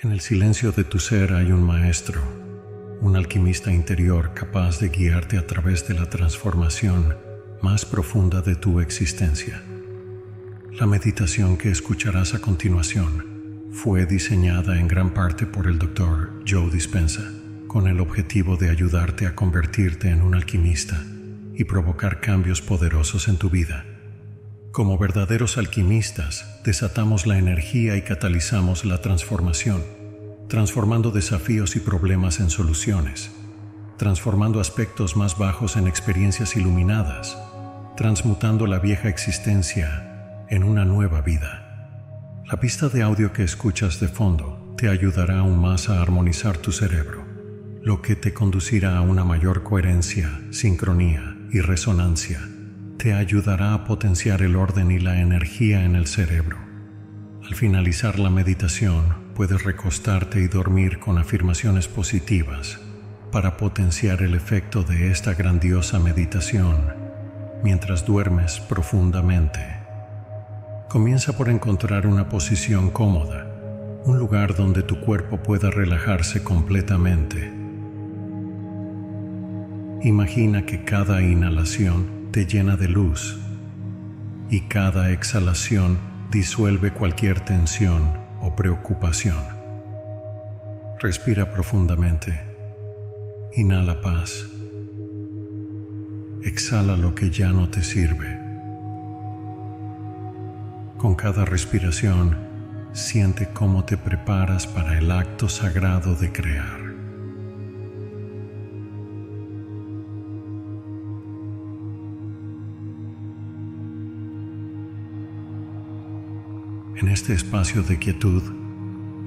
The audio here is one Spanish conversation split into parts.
En el silencio de tu ser hay un maestro, un alquimista interior capaz de guiarte a través de la transformación más profunda de tu existencia. La meditación que escucharás a continuación fue diseñada en gran parte por el Dr. Joe Dispensa con el objetivo de ayudarte a convertirte en un alquimista y provocar cambios poderosos en tu vida. Como verdaderos alquimistas, desatamos la energía y catalizamos la transformación, transformando desafíos y problemas en soluciones, transformando aspectos más bajos en experiencias iluminadas, transmutando la vieja existencia en una nueva vida. La pista de audio que escuchas de fondo te ayudará aún más a armonizar tu cerebro, lo que te conducirá a una mayor coherencia, sincronía y resonancia te ayudará a potenciar el orden y la energía en el cerebro. Al finalizar la meditación, puedes recostarte y dormir con afirmaciones positivas para potenciar el efecto de esta grandiosa meditación mientras duermes profundamente. Comienza por encontrar una posición cómoda, un lugar donde tu cuerpo pueda relajarse completamente. Imagina que cada inhalación te llena de luz y cada exhalación disuelve cualquier tensión o preocupación. Respira profundamente. Inhala paz. Exhala lo que ya no te sirve. Con cada respiración, siente cómo te preparas para el acto sagrado de crear. En este espacio de quietud,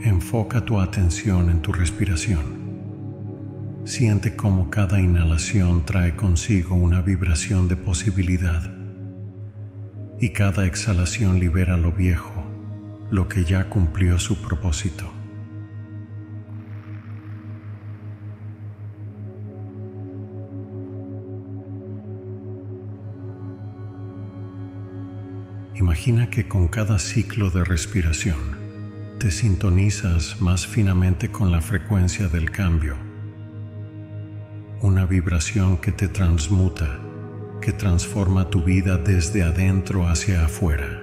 enfoca tu atención en tu respiración. Siente cómo cada inhalación trae consigo una vibración de posibilidad y cada exhalación libera lo viejo, lo que ya cumplió su propósito. Imagina que con cada ciclo de respiración te sintonizas más finamente con la frecuencia del cambio. Una vibración que te transmuta, que transforma tu vida desde adentro hacia afuera.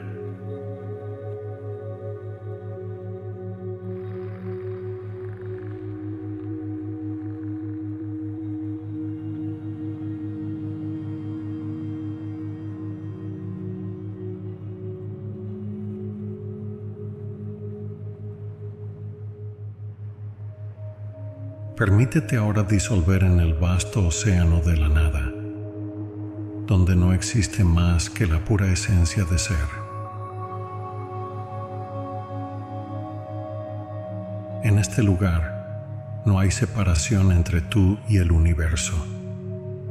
Permítete ahora disolver en el vasto océano de la nada, donde no existe más que la pura esencia de ser. En este lugar no hay separación entre tú y el universo.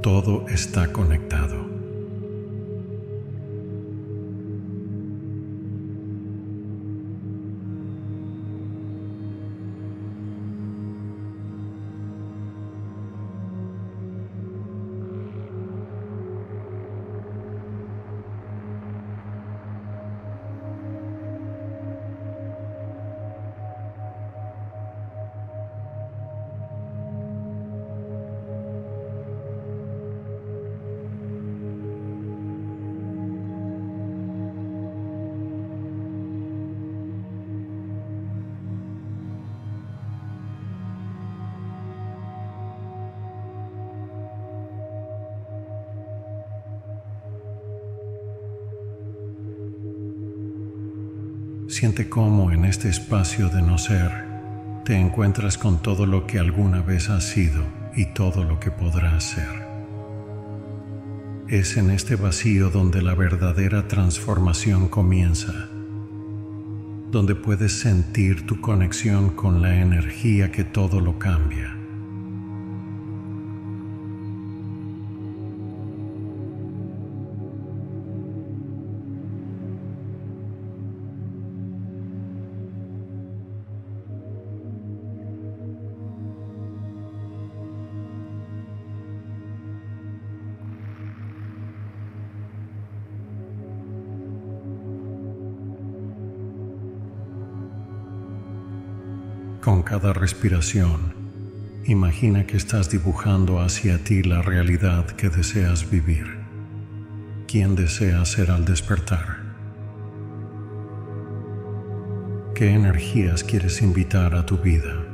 Todo está conectado. Cómo en este espacio de no ser te encuentras con todo lo que alguna vez has sido y todo lo que podrás ser. Es en este vacío donde la verdadera transformación comienza, donde puedes sentir tu conexión con la energía que todo lo cambia. Con cada respiración, imagina que estás dibujando hacia ti la realidad que deseas vivir. ¿Quién deseas ser al despertar? ¿Qué energías quieres invitar a tu vida?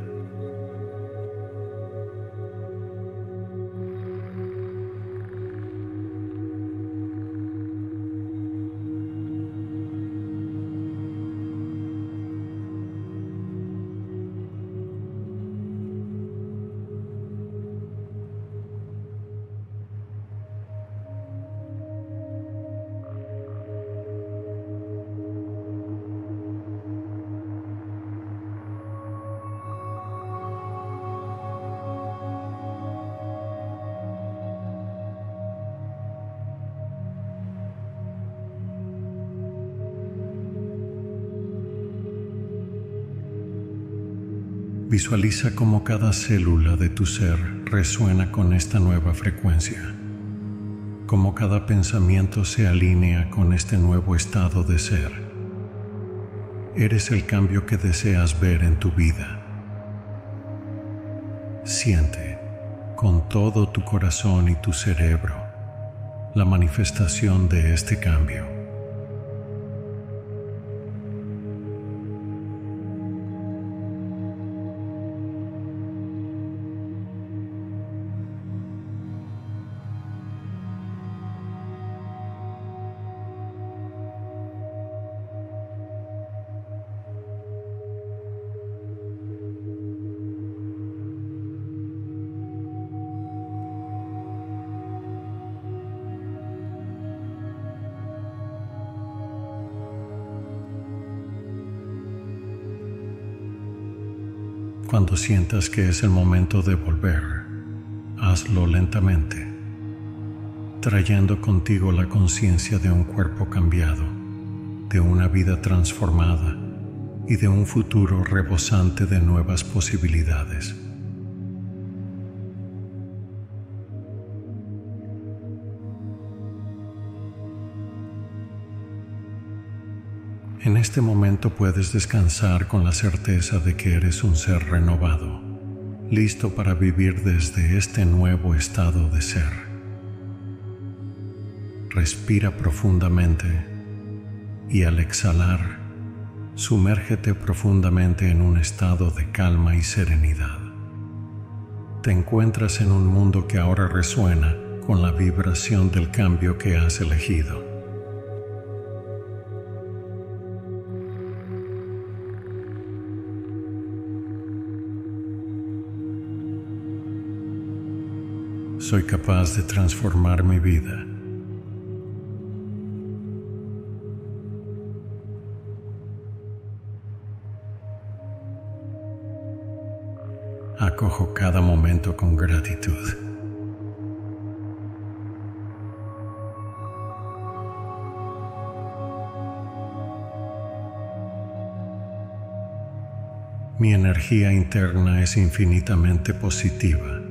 Visualiza cómo cada célula de tu ser resuena con esta nueva frecuencia, cómo cada pensamiento se alinea con este nuevo estado de ser. Eres el cambio que deseas ver en tu vida. Siente con todo tu corazón y tu cerebro la manifestación de este cambio. Cuando sientas que es el momento de volver, hazlo lentamente, trayendo contigo la conciencia de un cuerpo cambiado, de una vida transformada y de un futuro rebosante de nuevas posibilidades. En este momento puedes descansar con la certeza de que eres un ser renovado, listo para vivir desde este nuevo estado de ser. Respira profundamente y al exhalar, sumérgete profundamente en un estado de calma y serenidad. Te encuentras en un mundo que ahora resuena con la vibración del cambio que has elegido. Soy capaz de transformar mi vida. Acojo cada momento con gratitud. Mi energía interna es infinitamente positiva.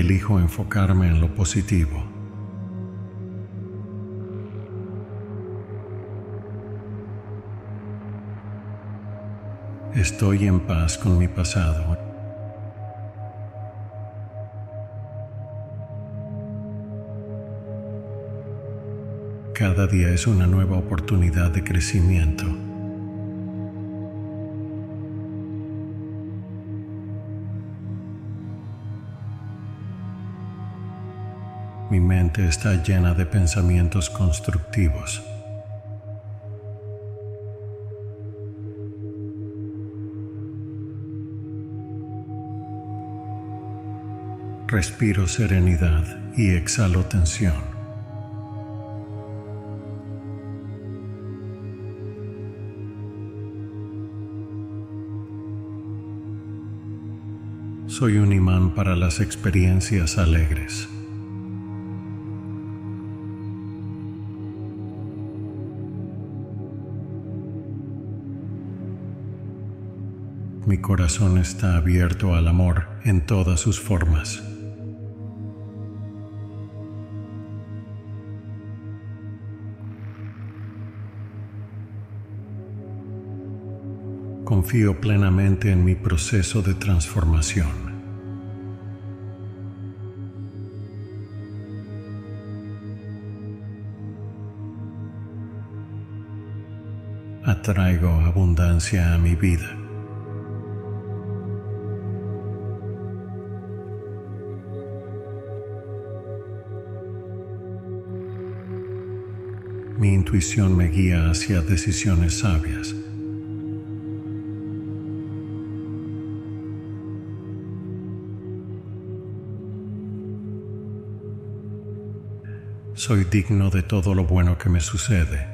Elijo enfocarme en lo positivo. Estoy en paz con mi pasado. Cada día es una nueva oportunidad de crecimiento. Mi mente está llena de pensamientos constructivos. Respiro serenidad y exhalo tensión. Soy un imán para las experiencias alegres. mi corazón está abierto al amor en todas sus formas. Confío plenamente en mi proceso de transformación. Atraigo abundancia a mi vida. Intuición me guía hacia decisiones sabias. Soy digno de todo lo bueno que me sucede.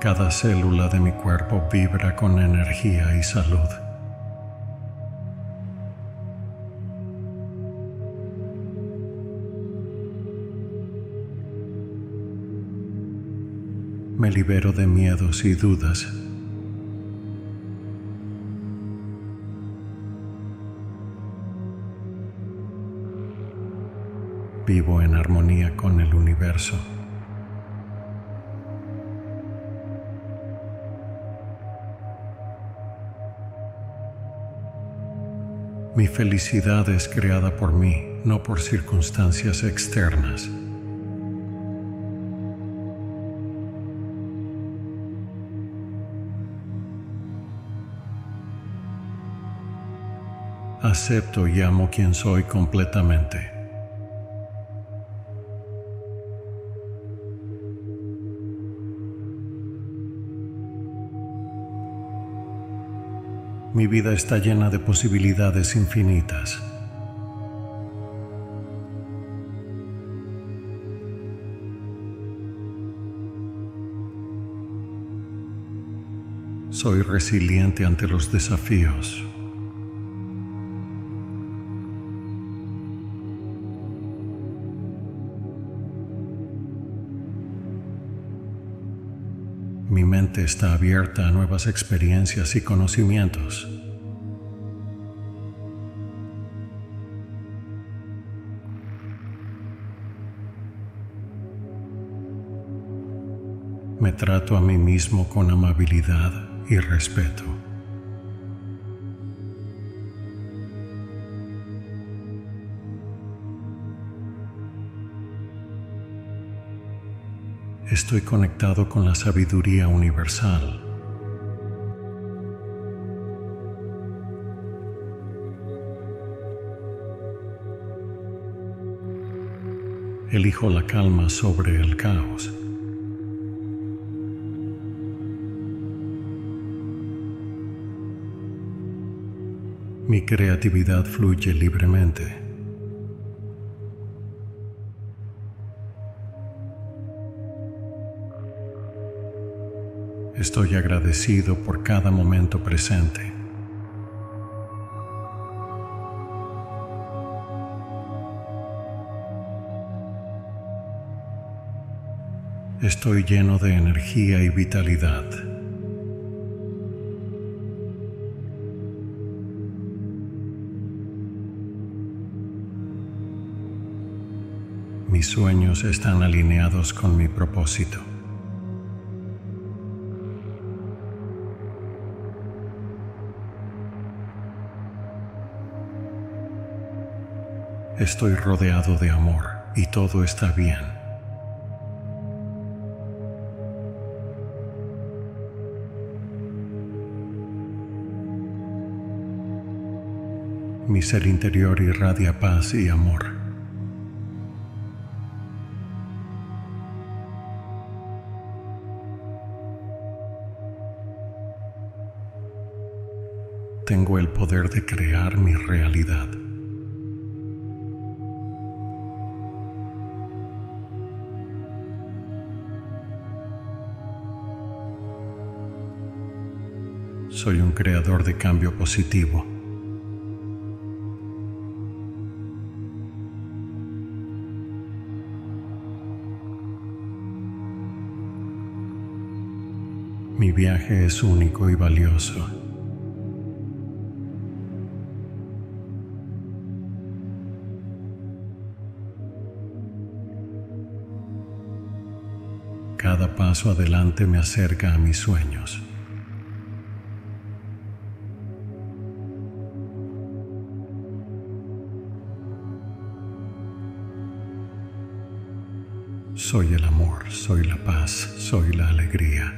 Cada célula de mi cuerpo vibra con energía y salud. Me libero de miedos y dudas. Vivo en armonía con el universo. Mi felicidad es creada por mí, no por circunstancias externas. Acepto y amo quien soy completamente. Mi vida está llena de posibilidades infinitas. Soy resiliente ante los desafíos. Está abierta a nuevas experiencias y conocimientos. Me trato a mí mismo con amabilidad y respeto. Estoy conectado con la sabiduría universal. Elijo la calma sobre el caos. Mi creatividad fluye libremente. Estoy agradecido por cada momento presente. Estoy lleno de energía y vitalidad. Mis sueños están alineados con mi propósito. Estoy rodeado de amor y todo está bien. Mi ser interior irradia paz y amor. Tengo el poder de crear mi realidad. soy un creador de cambio positivo. Mi viaje es único y valioso. Cada paso adelante me acerca a mis sueños. Soy el amor, soy la paz, soy la alegría.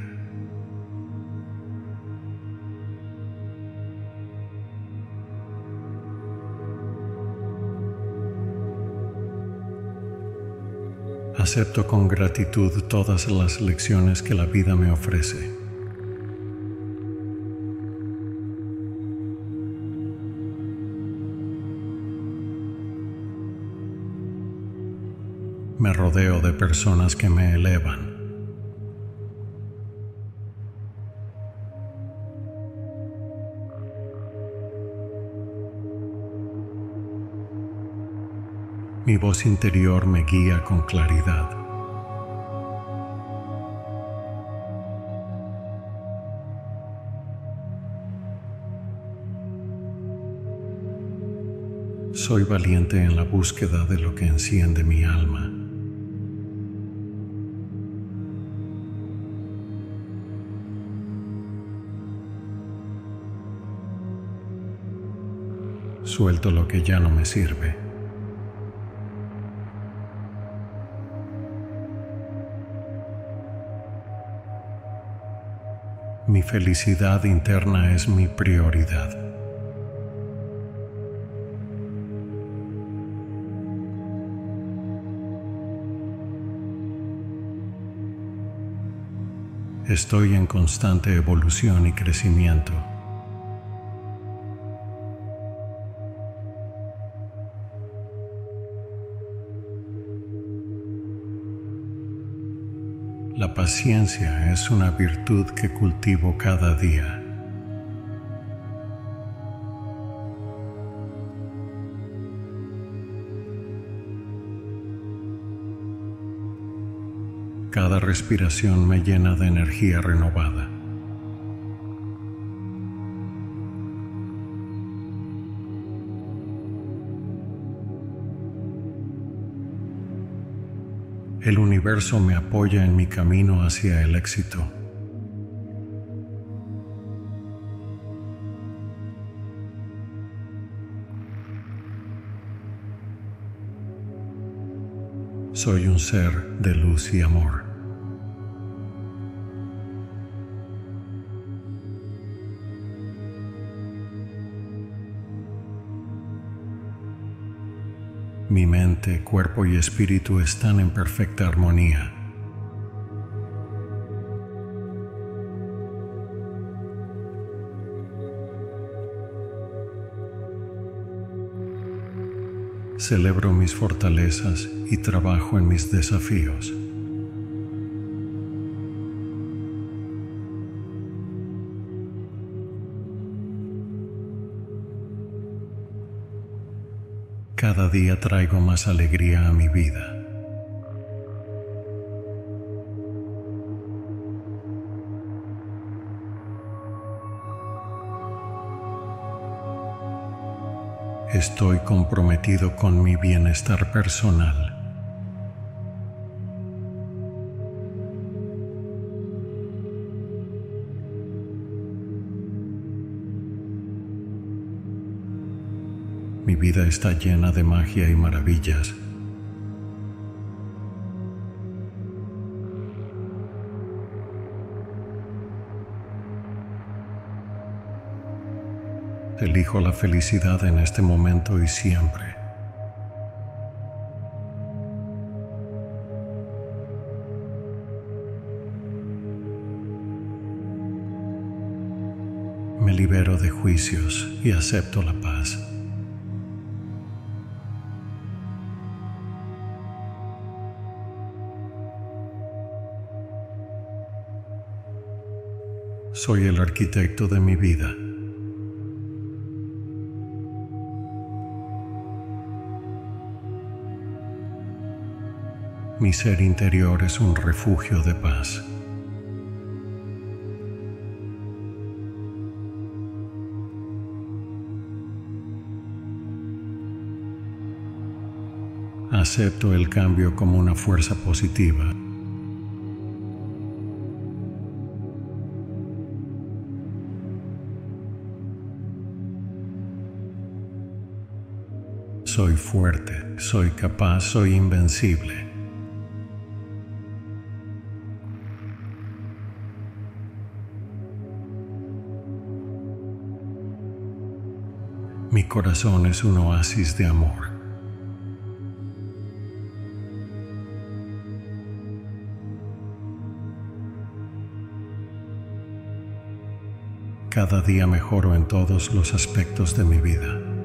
Acepto con gratitud todas las lecciones que la vida me ofrece. Me rodeo de personas que me elevan. Mi voz interior me guía con claridad. Soy valiente en la búsqueda de lo que enciende mi alma. Suelto lo que ya no me sirve. Mi felicidad interna es mi prioridad. Estoy en constante evolución y crecimiento. Paciencia es una virtud que cultivo cada día. Cada respiración me llena de energía renovada. El universo me apoya en mi camino hacia el éxito. Soy un ser de luz y amor. Mi cuerpo y espíritu están en perfecta armonía. Celebro mis fortalezas y trabajo en mis desafíos. Cada día traigo más alegría a mi vida. Estoy comprometido con mi bienestar personal. Mi vida está llena de magia y maravillas. Elijo la felicidad en este momento y siempre. Me libero de juicios y acepto la paz. Soy el arquitecto de mi vida. Mi ser interior es un refugio de paz. Acepto el cambio como una fuerza positiva. Fuerte, soy capaz, soy invencible. Mi corazón es un oasis de amor. Cada día mejoro en todos los aspectos de mi vida.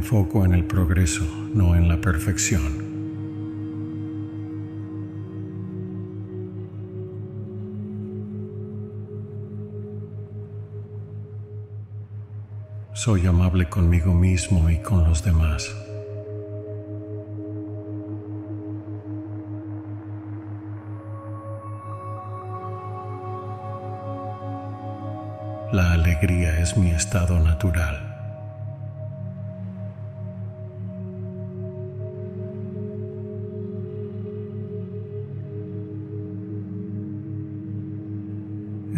Enfoco en el progreso, no en la perfección. Soy amable conmigo mismo y con los demás. La alegría es mi estado natural.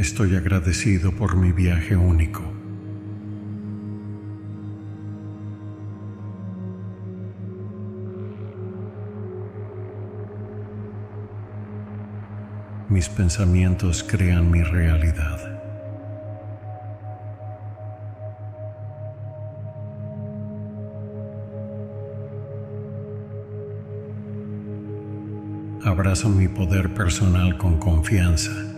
Estoy agradecido por mi viaje único. Mis pensamientos crean mi realidad. abrazo mi poder personal con confianza.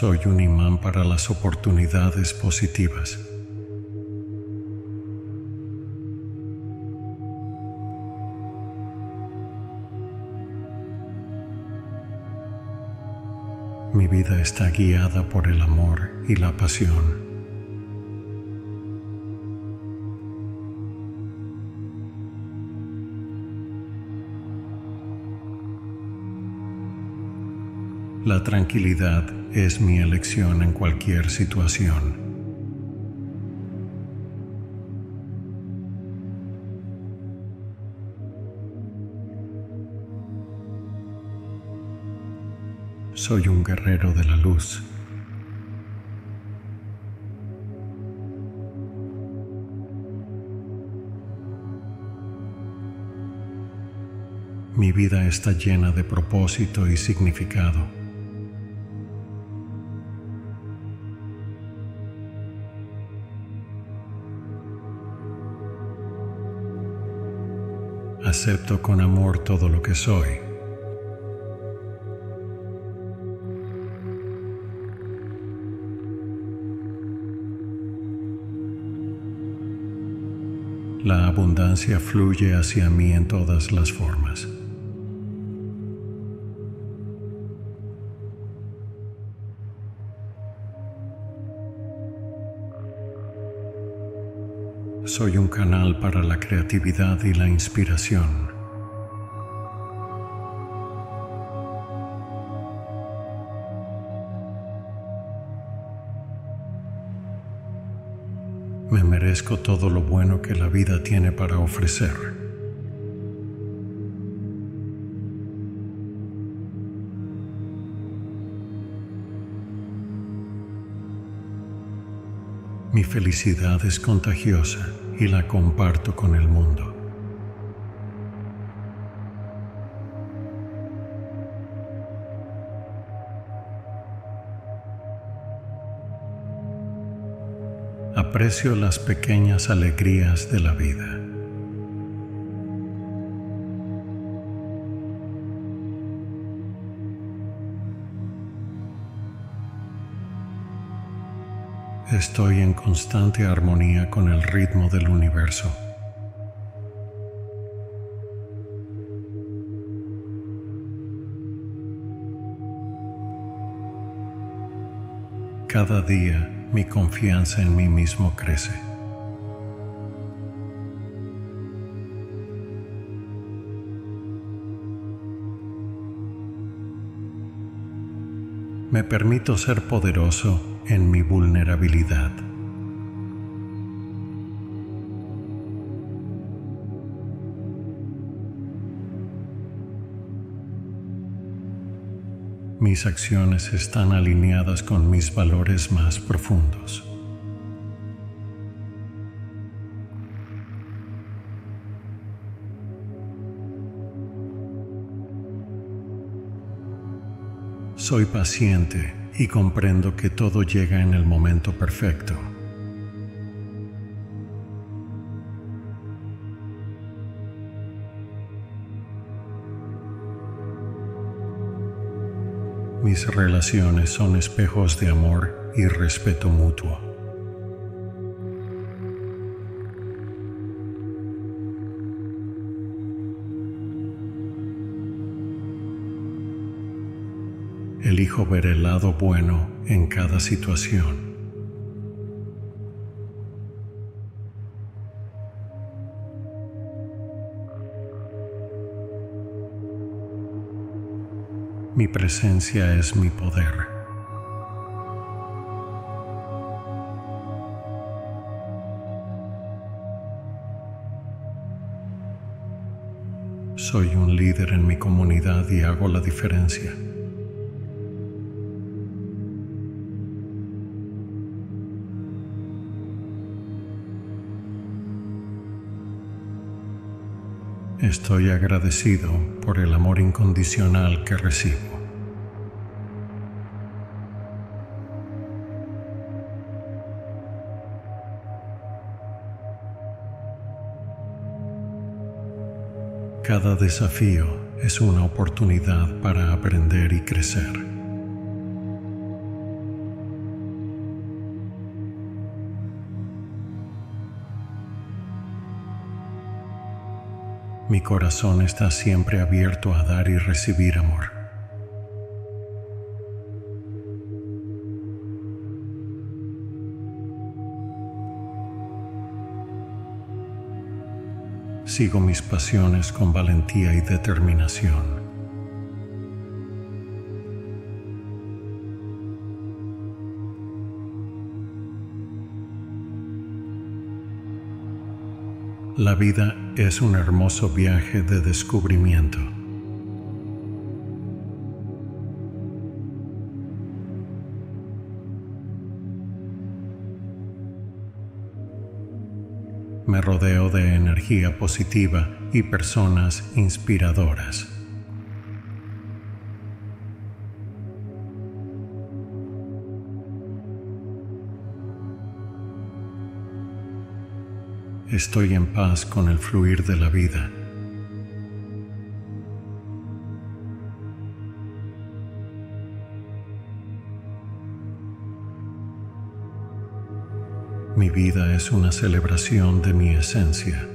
Soy un imán para las oportunidades positivas. Mi vida está guiada por el amor y la pasión. La tranquilidad es mi elección en cualquier situación. Soy un guerrero de la luz. Mi vida está llena de propósito y significado. Acepto con amor todo lo que soy. La abundancia fluye hacia mí en todas las formas. Soy un canal para la creatividad y la inspiración. Me merezco todo lo bueno que la vida tiene para ofrecer. Mi felicidad es contagiosa y la comparto con el mundo. aprecio las pequeñas alegrías de la vida. Estoy en constante armonía con el ritmo del universo. Cada día mi confianza en mí mismo crece. Me permito ser poderoso en mi vulnerabilidad. Mis acciones están alineadas con mis valores más profundos. Soy paciente y comprendo que todo llega en el momento perfecto. Mis relaciones son espejos de amor y respeto mutuo. Elijo ver el lado bueno en cada situación. Mi presencia es mi poder. Soy un líder en mi comunidad y hago la diferencia. Estoy agradecido por el amor incondicional que recibo. Cada desafío es una oportunidad para aprender y crecer. Corazón está siempre abierto a dar y recibir amor. Sigo mis pasiones con valentía y determinación. La vida es un hermoso viaje de descubrimiento. Me rodeo de energía positiva y personas inspiradoras. Estoy en paz con el fluir de la vida. Mi vida es una celebración de mi esencia.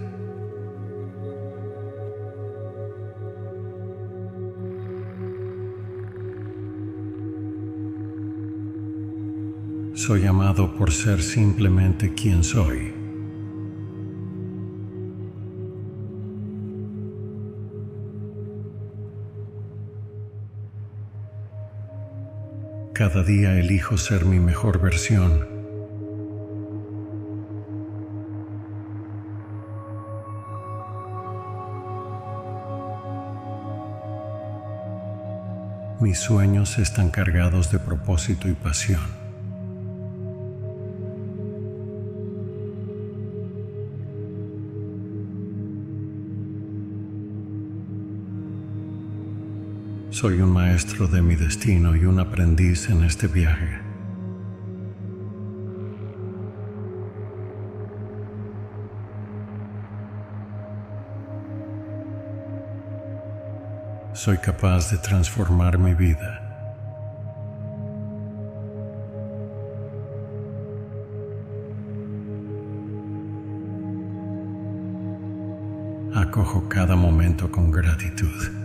Soy amado por ser simplemente quien soy. Cada día elijo ser mi mejor versión. Mis sueños están cargados de propósito y pasión. Soy un maestro de mi destino y un aprendiz en este viaje. Soy capaz de transformar mi vida. Acojo cada momento con gratitud.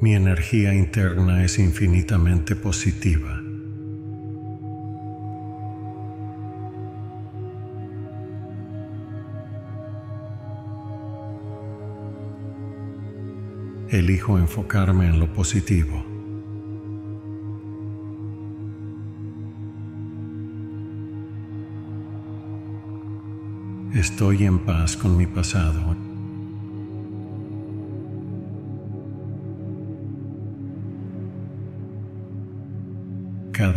Mi energía interna es infinitamente positiva. Elijo enfocarme en lo positivo. Estoy en paz con mi pasado.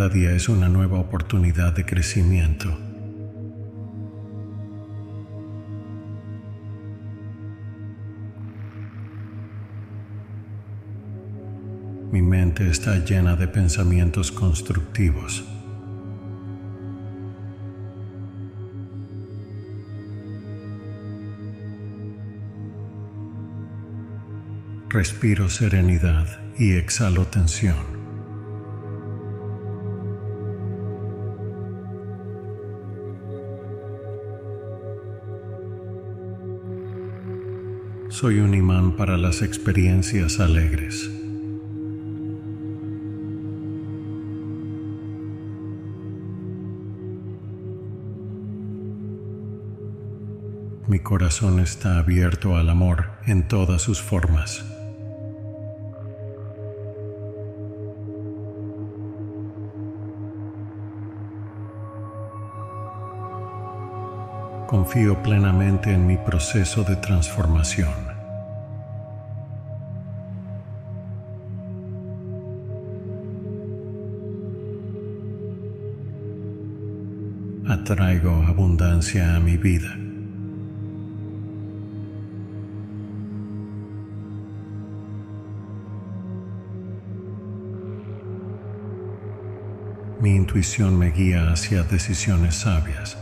Cada día es una nueva oportunidad de crecimiento. Mi mente está llena de pensamientos constructivos. Respiro serenidad y exhalo tensión. Soy un imán para las experiencias alegres. Mi corazón está abierto al amor en todas sus formas. confío plenamente en mi proceso de transformación. Atraigo abundancia a mi vida. Mi intuición me guía hacia decisiones sabias.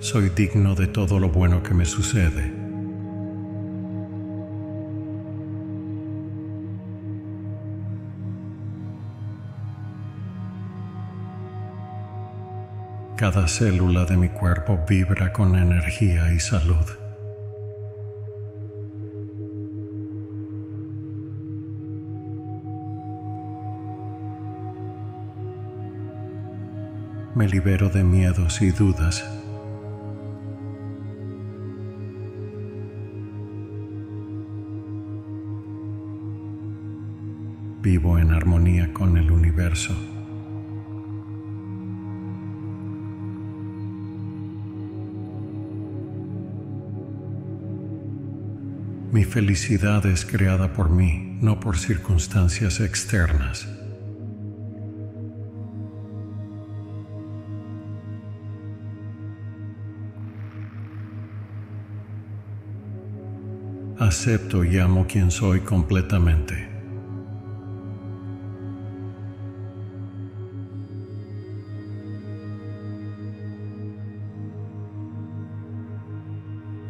soy digno de todo lo bueno que me sucede. Cada célula de mi cuerpo vibra con energía y salud. Me libero de miedos y dudas vivo en armonía con el universo. Mi felicidad es creada por mí, no por circunstancias externas. Acepto y amo quien soy completamente.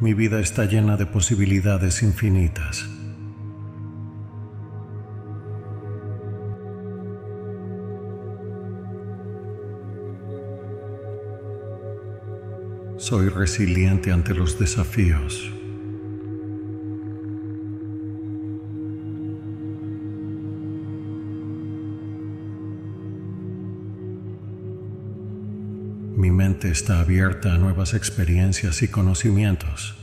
Mi vida está llena de posibilidades infinitas. Soy resiliente ante los desafíos. Está abierta a nuevas experiencias y conocimientos.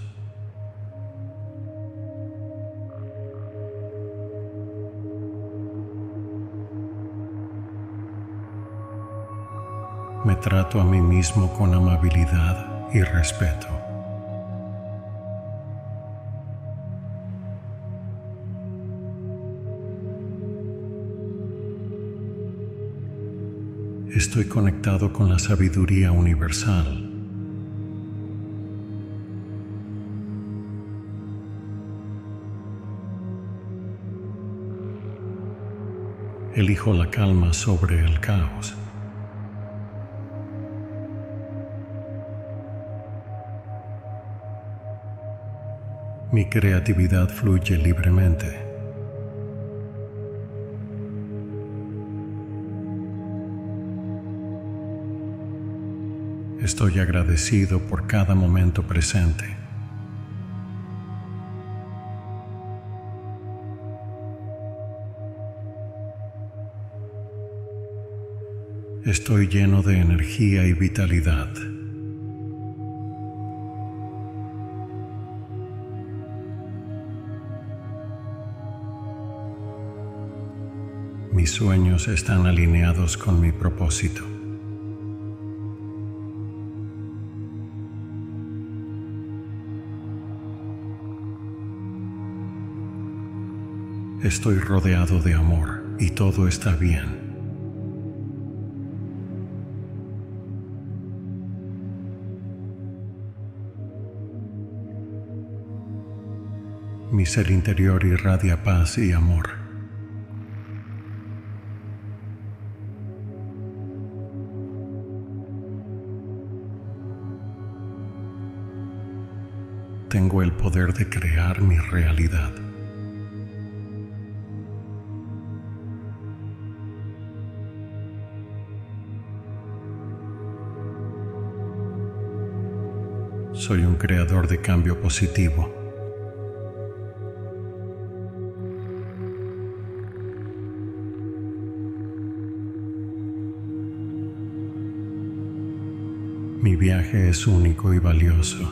Me trato a mí mismo con amabilidad y respeto. Estoy conectado con la sabiduría universal. Elijo la calma sobre el caos. Mi creatividad fluye libremente. Estoy agradecido por cada momento presente. Estoy lleno de energía y vitalidad. Mis sueños están alineados con mi propósito. Estoy rodeado de amor y todo está bien. Mi ser interior irradia paz y amor. Tengo el poder de crear mi realidad. Soy un creador de cambio positivo. Mi viaje es único y valioso.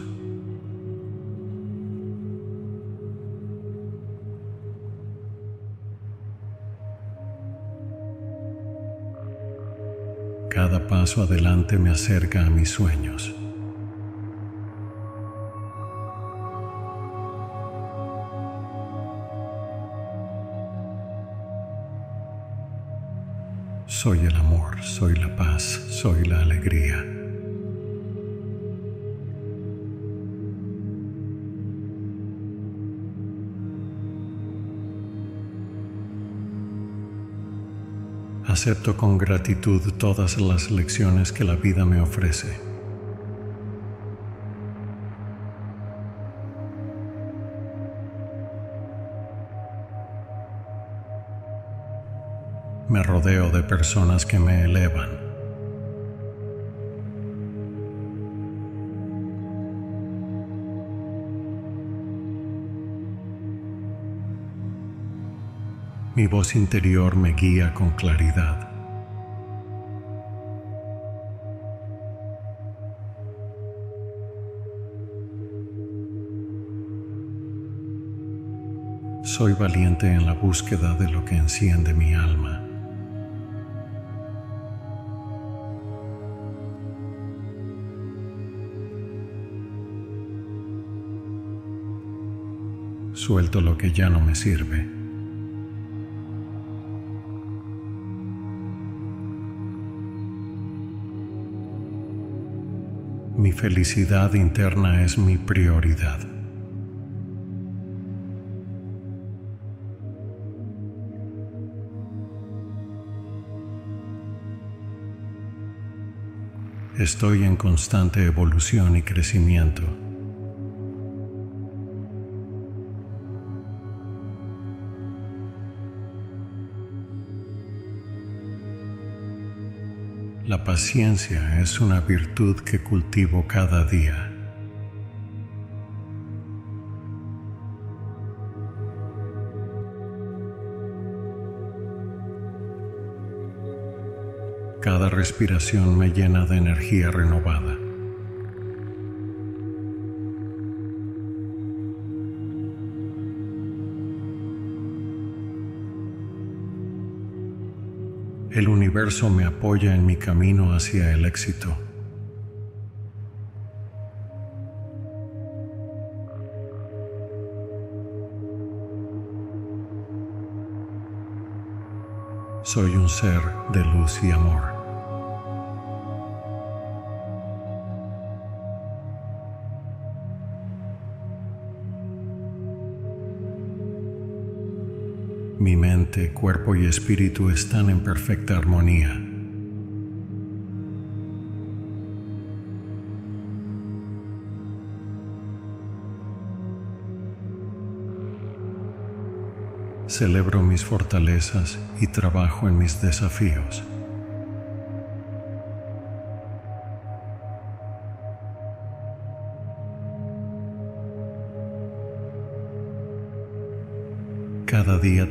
Cada paso adelante me acerca a mis sueños. Soy el amor, soy la paz, soy la alegría. Acepto con gratitud todas las lecciones que la vida me ofrece. Personas que me elevan. Mi voz interior me guía con claridad. Soy valiente en la búsqueda de lo que enciende mi alma. Suelto lo que ya no me sirve. Mi felicidad interna es mi prioridad. Estoy en constante evolución y crecimiento. La paciencia es una virtud que cultivo cada día. Cada respiración me llena de energía renovada. Universo me apoya en mi camino hacia el éxito. Soy un ser de luz y amor. Mi mente, cuerpo y espíritu están en perfecta armonía. Celebro mis fortalezas y trabajo en mis desafíos.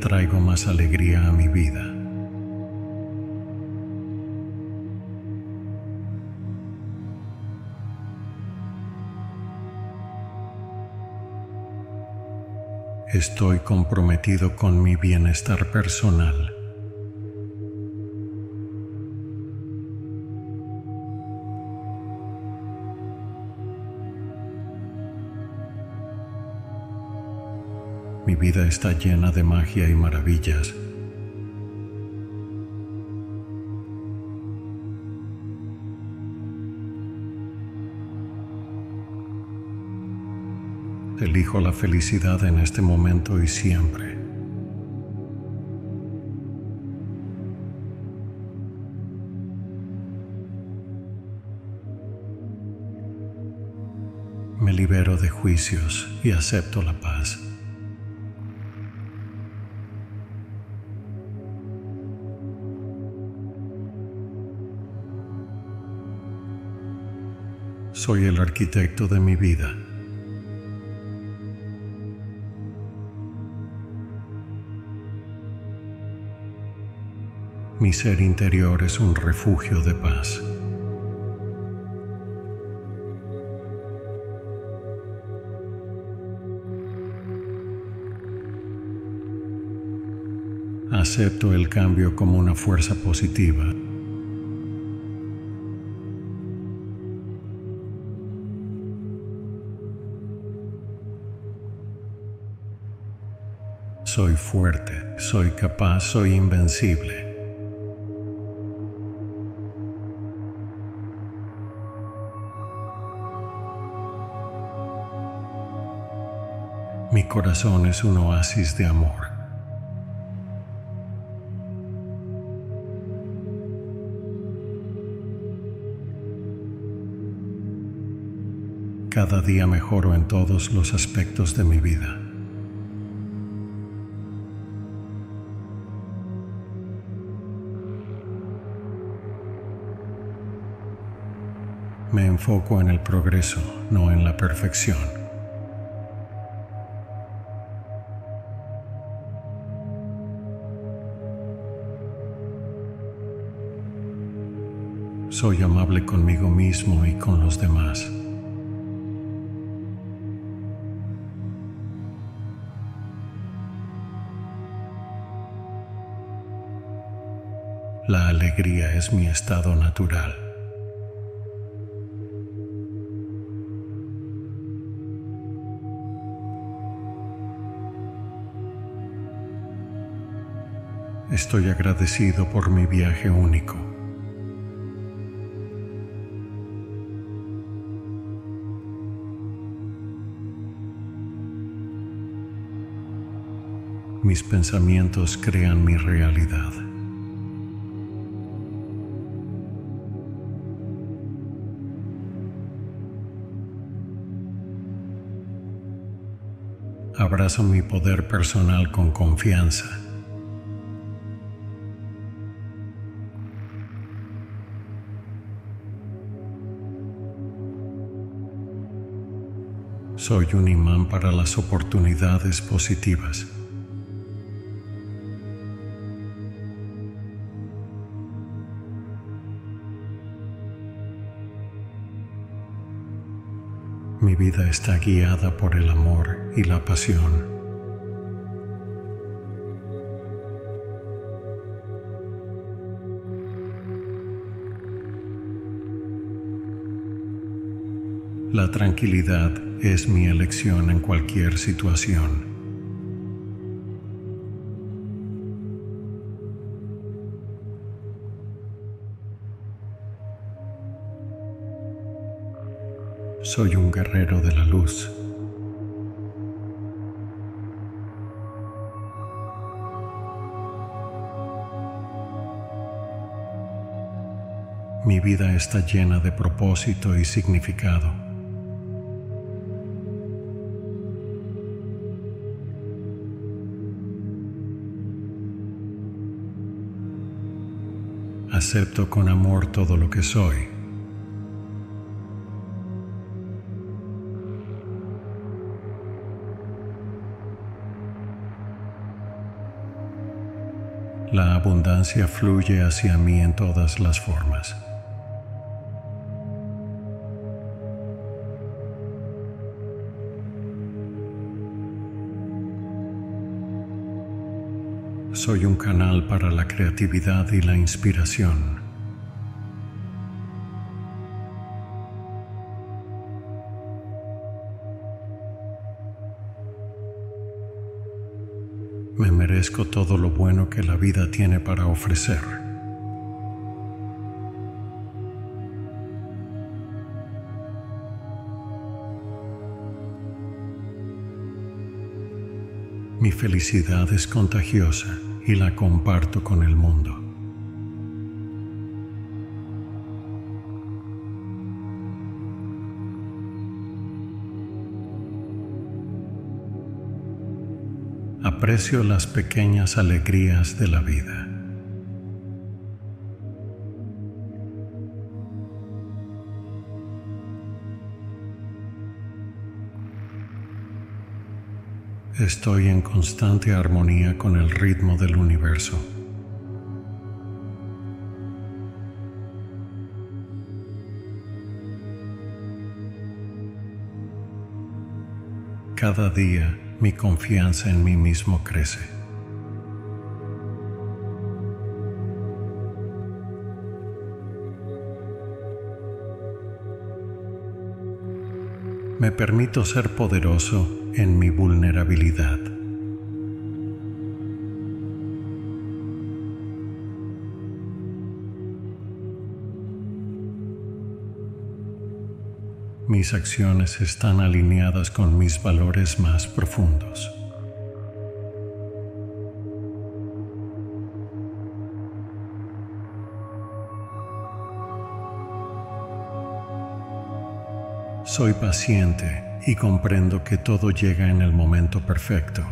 Traigo más alegría a mi vida. Estoy comprometido con mi bienestar personal vida está llena de magia y maravillas. Elijo la felicidad en este momento y siempre. Me libero de juicios y acepto la paz. Soy el arquitecto de mi vida. Mi ser interior es un refugio de paz. Acepto el cambio como una fuerza positiva. Soy fuerte, soy capaz, soy invencible. Mi corazón es un oasis de amor. Cada día mejoro en todos los aspectos de mi vida. Me enfoco en el progreso, no en la perfección. Soy amable conmigo mismo y con los demás. La alegría es mi estado natural. Estoy agradecido por mi viaje único. Mis pensamientos crean mi realidad. Abrazo mi poder personal con confianza. Soy un imán para las oportunidades positivas. Mi vida está guiada por el amor y la pasión. La tranquilidad es mi elección en cualquier situación. Soy un guerrero de la luz. Mi vida está llena de propósito y significado. Acepto con amor todo lo que soy. La abundancia fluye hacia mí en todas las formas. Soy un canal para la creatividad y la inspiración. Me merezco todo lo bueno que la vida tiene para ofrecer. Mi felicidad es contagiosa y la comparto con el mundo. Aprecio las pequeñas alegrías de la vida. Estoy en constante armonía con el ritmo del universo. Cada día mi confianza en mí mismo crece. Me permito ser poderoso en mi vulnerabilidad. mis acciones están alineadas con mis valores más profundos. Soy paciente y comprendo que todo llega en el momento perfecto.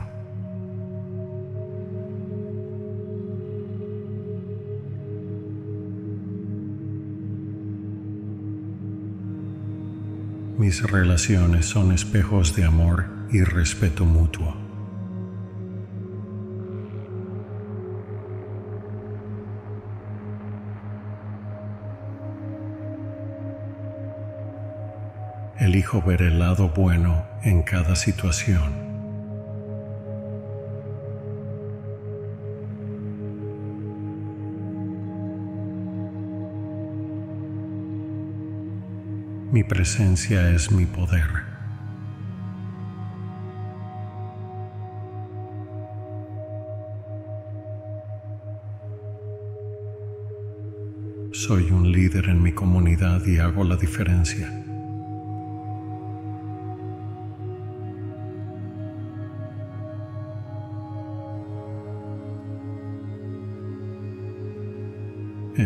Mis relaciones son espejos de amor y respeto mutuo. Elijo ver el lado bueno en cada situación. Mi presencia es mi poder. Soy un líder en mi comunidad y hago la diferencia.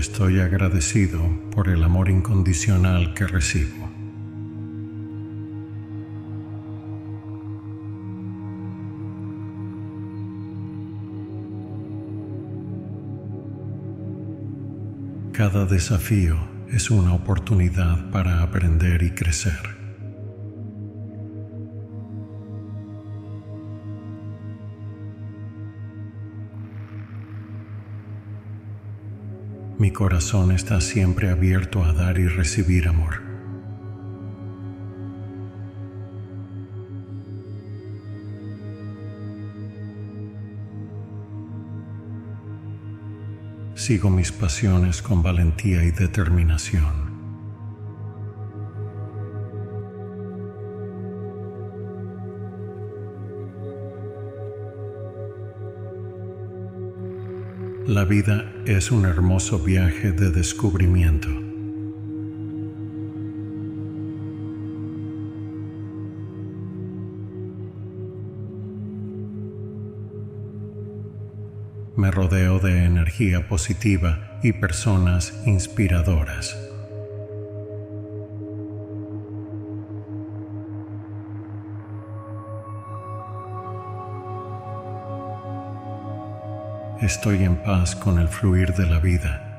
Estoy agradecido por el amor incondicional que recibo. Cada desafío es una oportunidad para aprender y crecer. Corazón está siempre abierto a dar y recibir amor. Sigo mis pasiones con valentía y determinación. La vida es un hermoso viaje de descubrimiento. Me rodeo de energía positiva y personas inspiradoras. Estoy en paz con el fluir de la vida.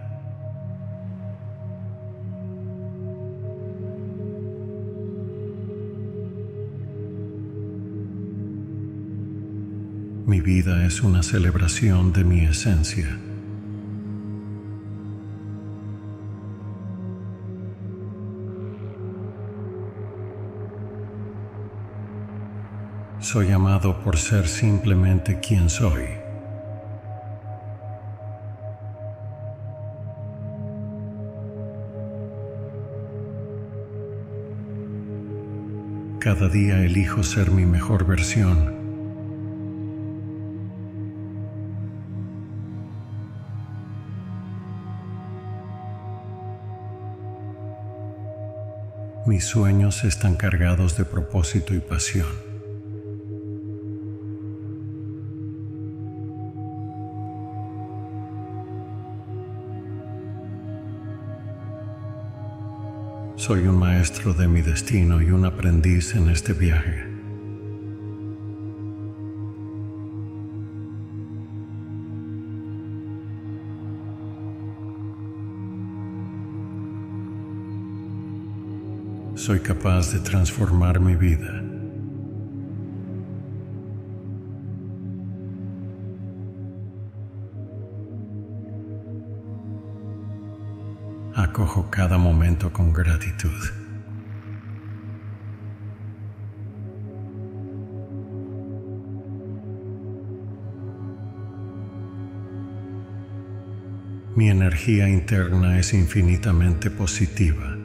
Mi vida es una celebración de mi esencia. Soy amado por ser simplemente quien soy. día elijo ser mi mejor versión. Mis sueños están cargados de propósito y pasión. Soy un maestro de mi destino y un aprendiz en este viaje. soy capaz de transformar mi vida. Acojo cada momento con gratitud. Mi energía interna es infinitamente positiva.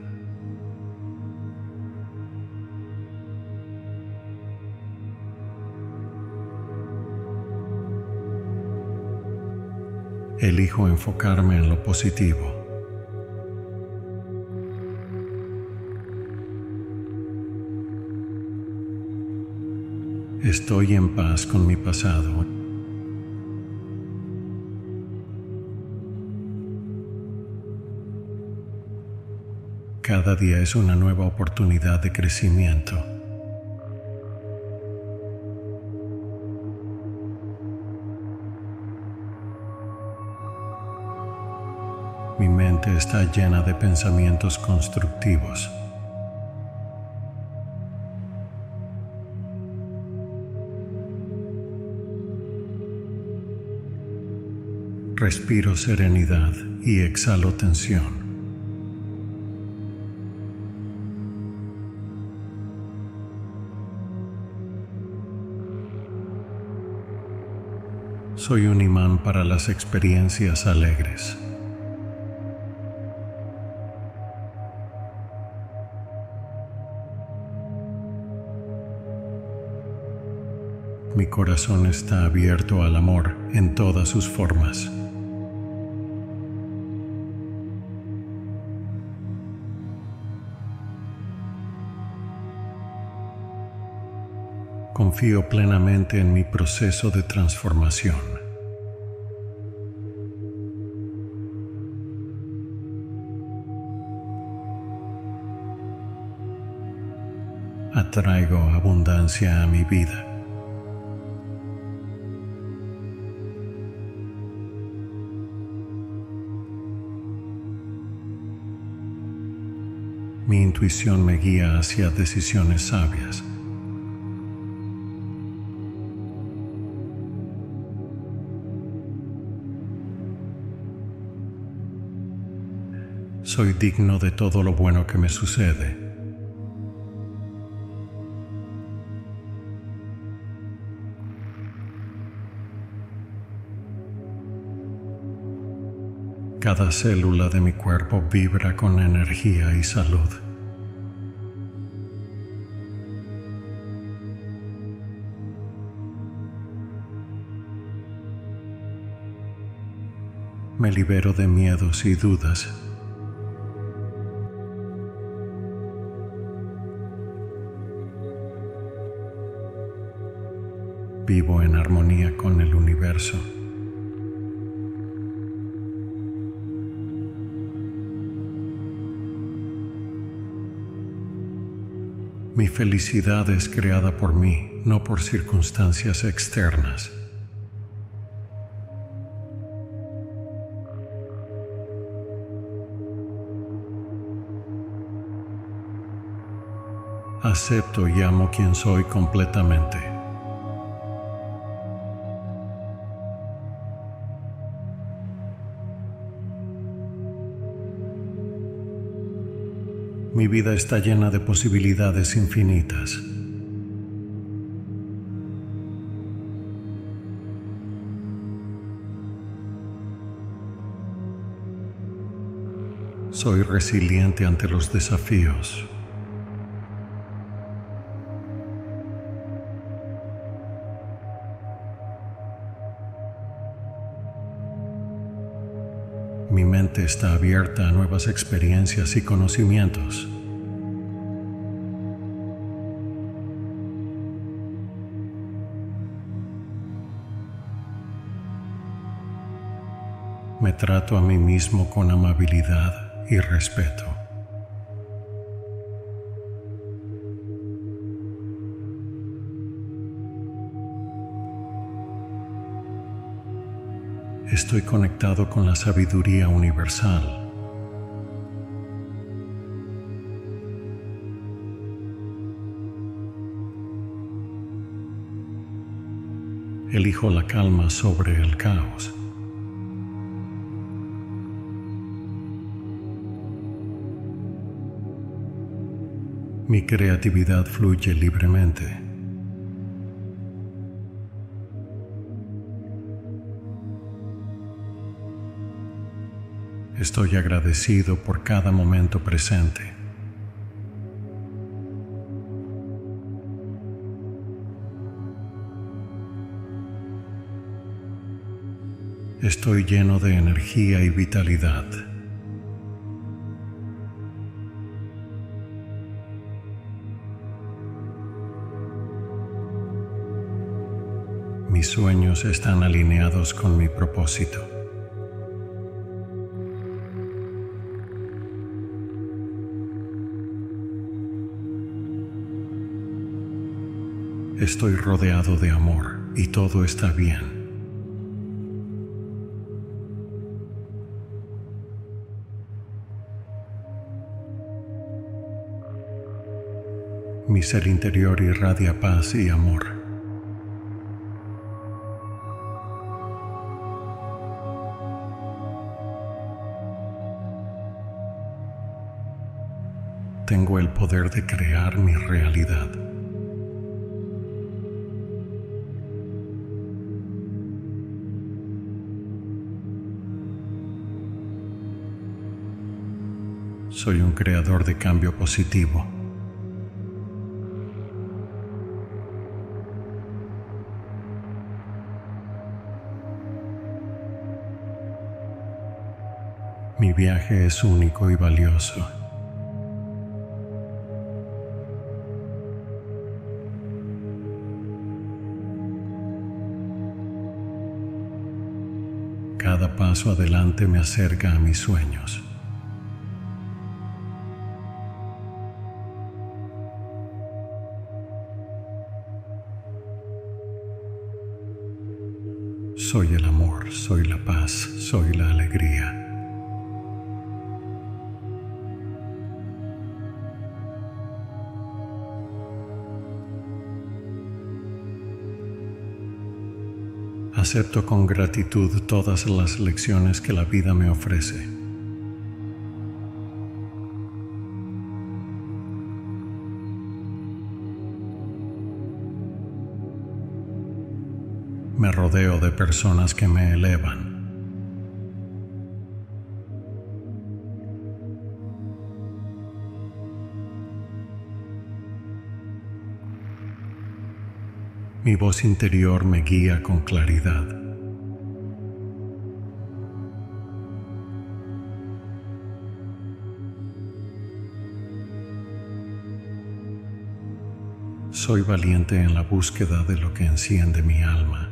elijo enfocarme en lo positivo. Estoy en paz con mi pasado. Cada día es una nueva oportunidad de crecimiento. Mi mente está llena de pensamientos constructivos. Respiro serenidad y exhalo tensión. Soy un imán para las experiencias alegres. Mi corazón está abierto al amor en todas sus formas. Confío plenamente en mi proceso de transformación. Atraigo abundancia a mi vida. Mi intuición me guía hacia decisiones sabias. Soy digno de todo lo bueno que me sucede. Cada célula de mi cuerpo vibra con energía y salud. Me libero de miedos y dudas. Mi felicidad es creada por mí, no por circunstancias externas. Acepto y amo quien soy completamente. Mi vida está llena de posibilidades infinitas. Soy resiliente ante los desafíos. está abierta a nuevas experiencias y conocimientos. Me trato a mí mismo con amabilidad y respeto. Estoy conectado con la sabiduría universal. Elijo la calma sobre el caos. Mi creatividad fluye libremente. Estoy agradecido por cada momento presente. Estoy lleno de energía y vitalidad. Mis sueños están alineados con mi propósito. Estoy rodeado de amor y todo está bien. Mi ser interior irradia paz y amor. tengo el poder de crear mi realidad. Soy un creador de cambio positivo. Mi viaje es único y valioso. Cada paso adelante me acerca a mis sueños. Soy la alegría. Acepto con gratitud todas las lecciones que la vida me ofrece. Me rodeo de personas que me elevan. Voz interior me guía con claridad. Soy valiente en la búsqueda de lo que enciende mi alma.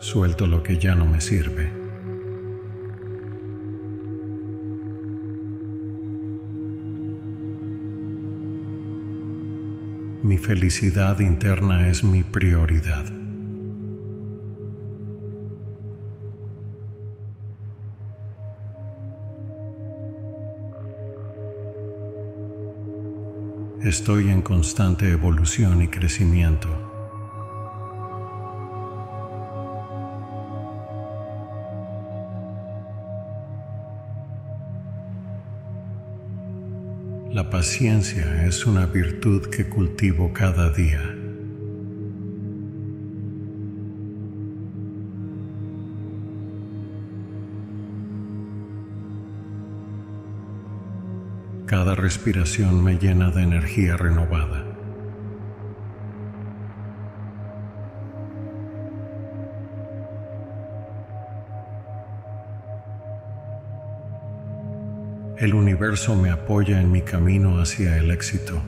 Suelto lo que ya no me sirve. Felicidad interna es mi prioridad. Estoy en constante evolución y crecimiento. Paciencia es una virtud que cultivo cada día. Cada respiración me llena de energía renovada. El universo me apoya en mi camino hacia el éxito.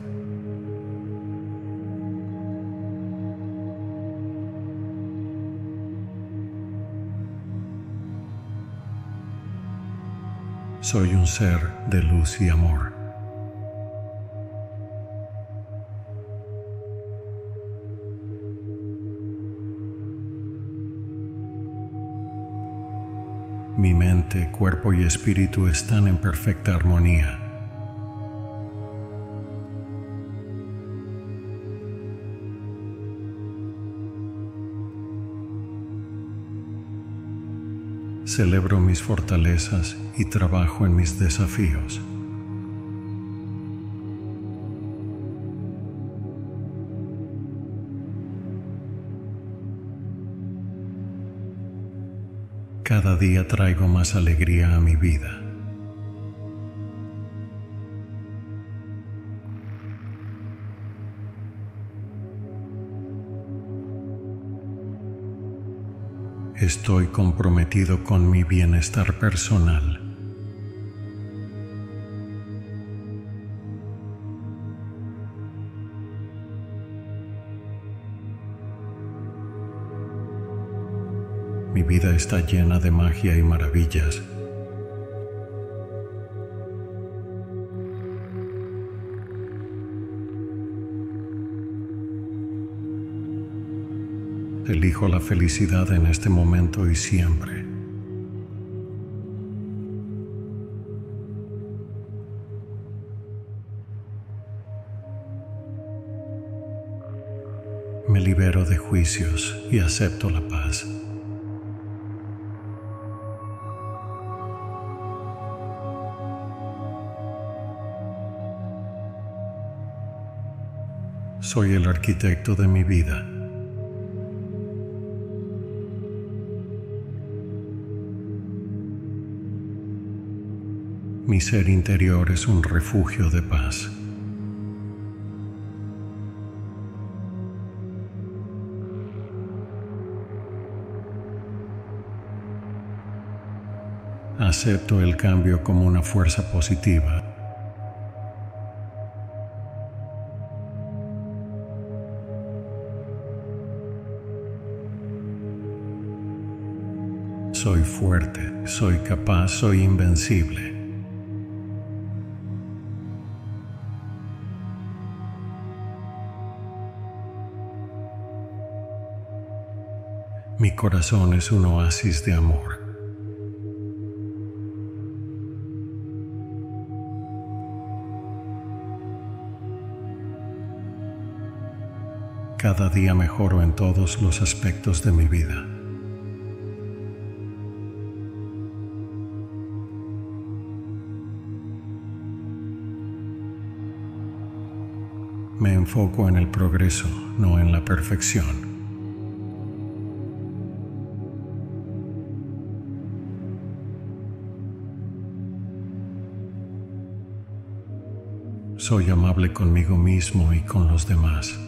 Soy un ser de luz y amor. Cuerpo y espíritu están en perfecta armonía. celebro mis fortalezas y trabajo en mis desafíos. Cada día traigo más alegría a mi vida. Estoy comprometido con mi bienestar personal. Vida está llena de magia y maravillas. Elijo la felicidad en este momento y siempre. Me libero de juicios y acepto la paz. Soy el arquitecto de mi vida. Mi ser interior es un refugio de paz. Acepto el cambio como una fuerza positiva. Fuerte, soy capaz, soy invencible. Mi corazón es un oasis de amor. Cada día mejoro en todos los aspectos de mi vida. Enfoco en el progreso, no en la perfección. Soy amable conmigo mismo y con los demás.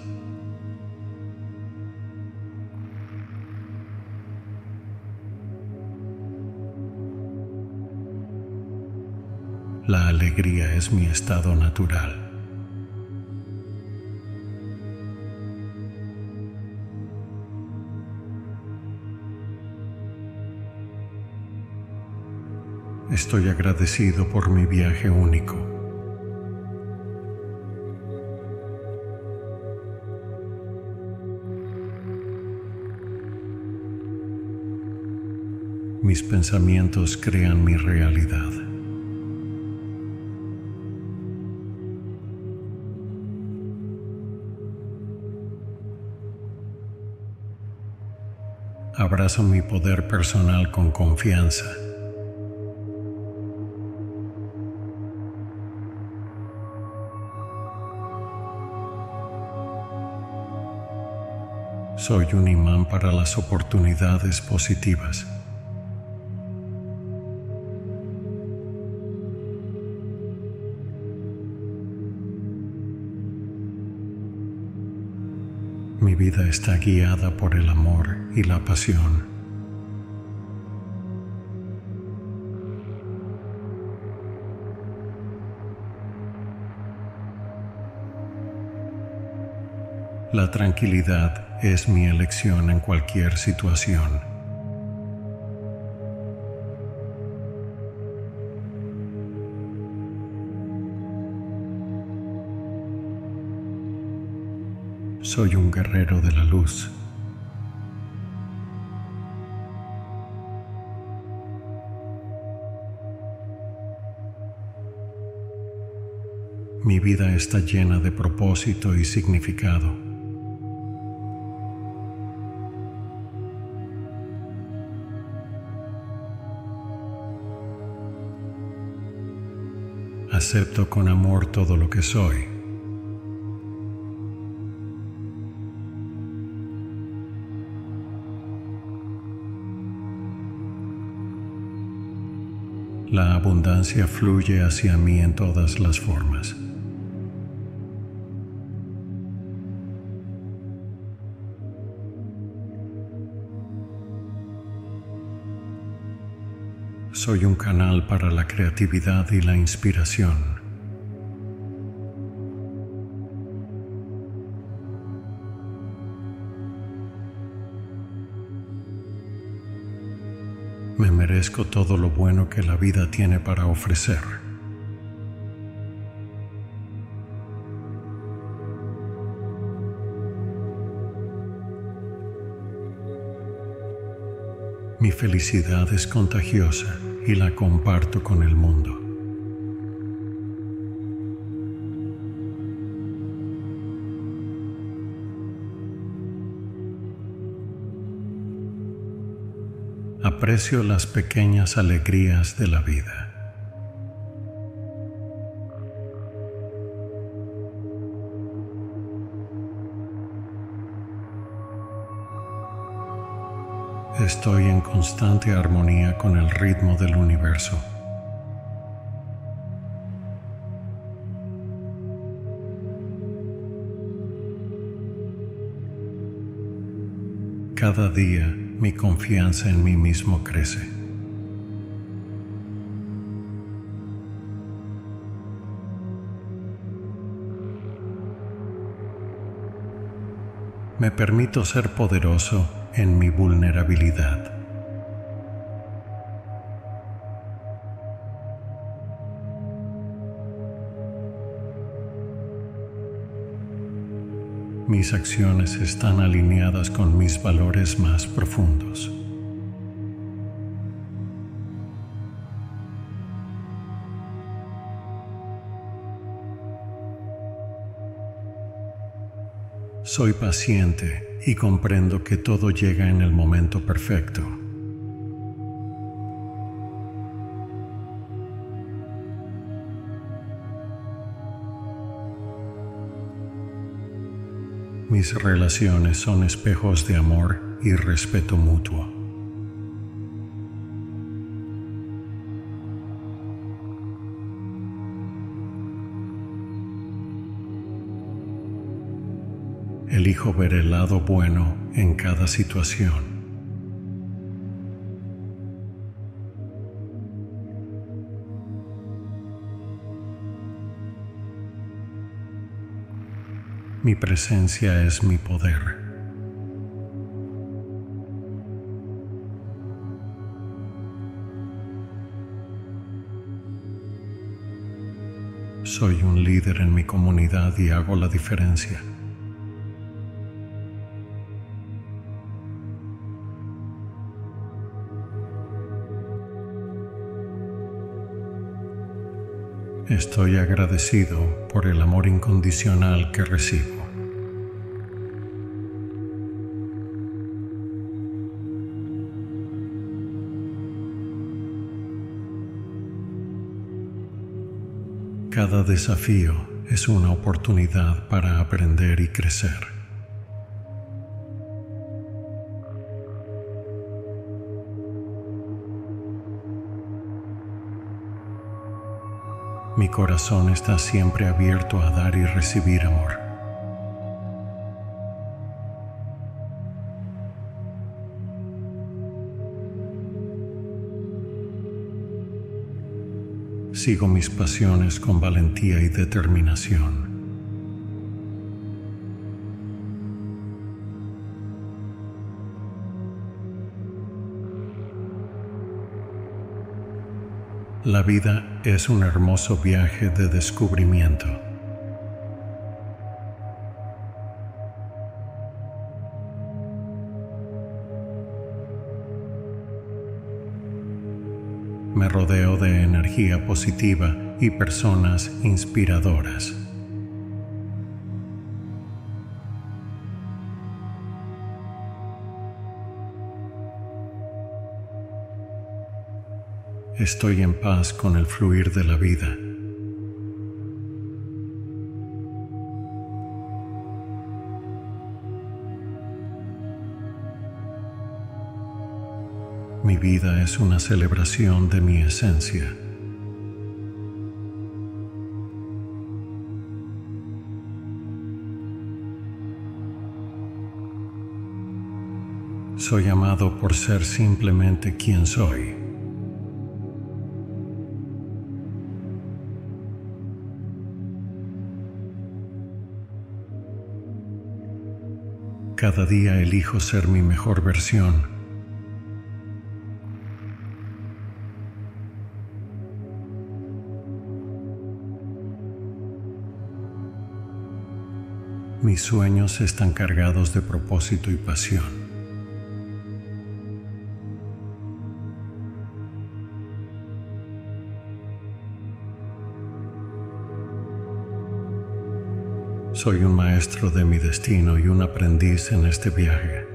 La alegría es mi estado natural. Estoy agradecido por mi viaje único. Mis pensamientos crean mi realidad. Abrazo mi poder personal con confianza. Soy un imán para las oportunidades positivas. Mi vida está guiada por el amor y la pasión. La tranquilidad es mi elección en cualquier situación. Soy un guerrero de la luz. Mi vida está llena de propósito y significado. Acepto con amor todo lo que soy. La abundancia fluye hacia mí en todas las formas. Soy un canal para la creatividad y la inspiración. Me merezco todo lo bueno que la vida tiene para ofrecer. Mi felicidad es contagiosa y la comparto con el mundo. Aprecio las pequeñas alegrías de la vida. Constante armonía con el ritmo del universo. Cada día mi confianza en mí mismo crece. Me permito ser poderoso en mi vulnerabilidad. Mis acciones están alineadas con mis valores más profundos. Soy paciente y comprendo que todo llega en el momento perfecto. Mis relaciones son espejos de amor y respeto mutuo. elijo ver el lado bueno en cada situación. Mi presencia es mi poder. Soy un líder en mi comunidad y hago la diferencia. Estoy agradecido por el amor incondicional que recibo. Cada desafío es una oportunidad para aprender y crecer. Mi corazón está siempre abierto a dar y recibir amor. sigo mis pasiones con valentía y determinación. La vida es un hermoso viaje de descubrimiento. Energía positiva y personas inspiradoras. Estoy en paz con el fluir de la vida. Mi vida es una celebración de mi esencia. Soy amado por ser simplemente quien soy. Cada día elijo ser mi mejor versión. Mis sueños están cargados de propósito y pasión. Soy un maestro de mi destino y un aprendiz en este viaje.